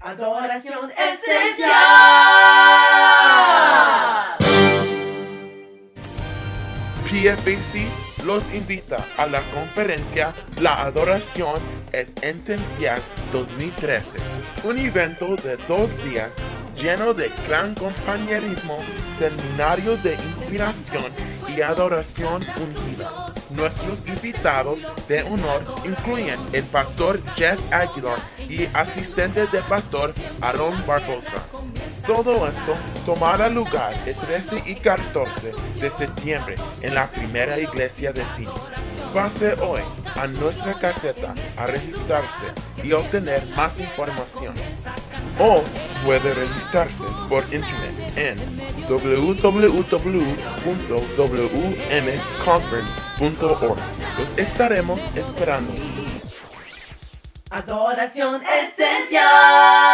Adoración esencial. PFAC los invita a la conferencia La Adoración es Esencial 2013, un evento de dos días lleno de gran compañerismo, seminarios de inspiración y adoración unida. Nuestros invitados de honor incluyen el pastor Jeff Aguilar y asistente del pastor Aaron Barbosa. Todo esto tomará lugar el 13 y 14 de septiembre en la primera iglesia de Phoenix. Pase hoy a nuestra caseta a registrarse y obtener más información. O puede registrarse por internet en www.wmconference.org. Los estaremos esperando. Adoración esencial.